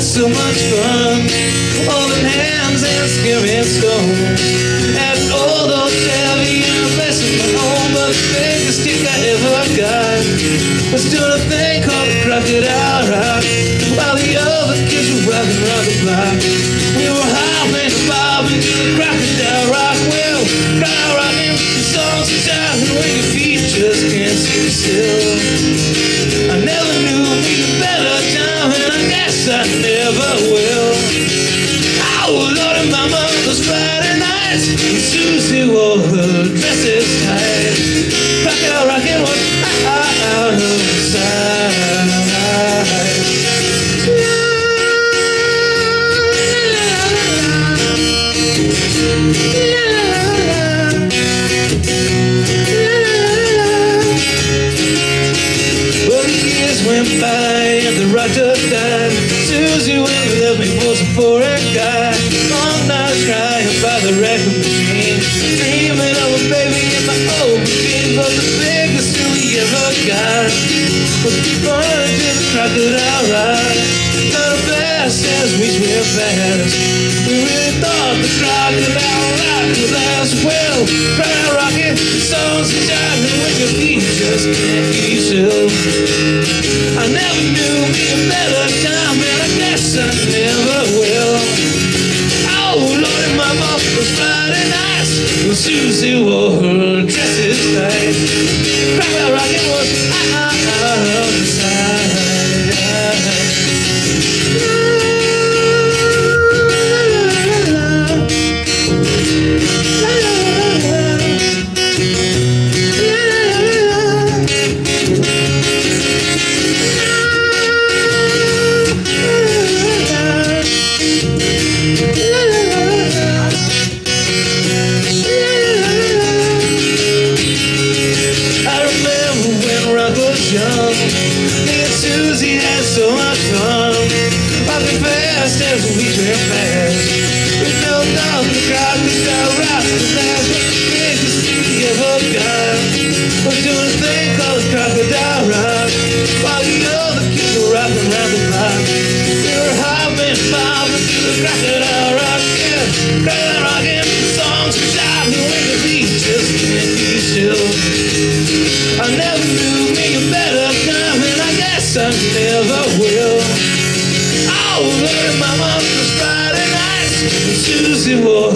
so much fun. Holding hands and skimming stones. And all those heavy and a mess in my home. But the biggest stick I ever got was doing a thing called the crocodile rock. While the other kids were rocking around the block. Nights, and Susie wore her dresses tight. Crocodile rocking was out of sight. Well, the years went by and the rocker died. Susie went and left me for some foreign But the biggest thing we ever got was running to the crocodile ride. Not a fast as we real fast. We really thought the crocodile ride would last well. Crocodile rocket, songs are shining when your feet just can't keep still. I never knew me a better time, and I guess I never will. Oh, Lordy, Mama, was Friday nights when Susie wore tight. Crocodile rocket was out of sight. Was young. Me and Susie had so much fun. Rocking fast as we went fast. We felt off the crocodile rock. That's what the biggest thing we ever got. Was doing a thing called the crocodile rock. While the other kids were rocking around the block. We were hopping, bobbing to the crocodile rock. Yeah, crocodile rocking. Songs were shouting when the beat just can't be still. Never will. Oh, Lord, Mama, was Friday nights, and Susie wore